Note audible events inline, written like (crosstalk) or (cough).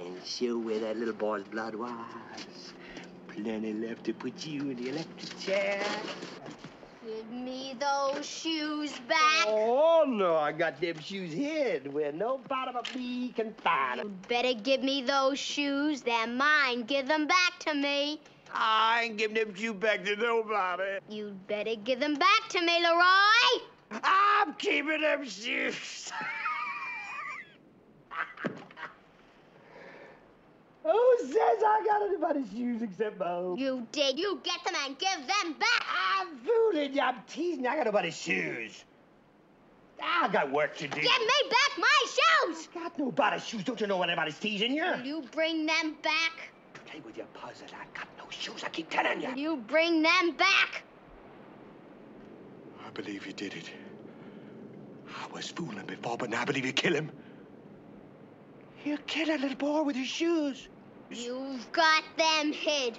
and show where that little boy's blood was. Plenty left to put you in the electric chair. Give me those shoes back. Oh, no, I got them shoes hid where no nobody but me can find them. Better give me those shoes. They're mine. Give them back to me. I ain't giving them shoes back to nobody. You'd better give them back to me, Leroy. I'm keeping them shoes. (laughs) Who says I got anybody's shoes except my own? You did. You get them and give them back. I'm fooling you. I'm teasing you. I got nobody's shoes. I got work to do. Give me back my shoes. I got nobody's shoes. Don't you know when anybody's teasing you? Will you bring them back? Play with your puzzle. I got no shoes. I keep telling you. Will you bring them back? I believe you did it. I was fooling before, but now I believe you kill him. You kill a little boy with his shoes. You've got them hid.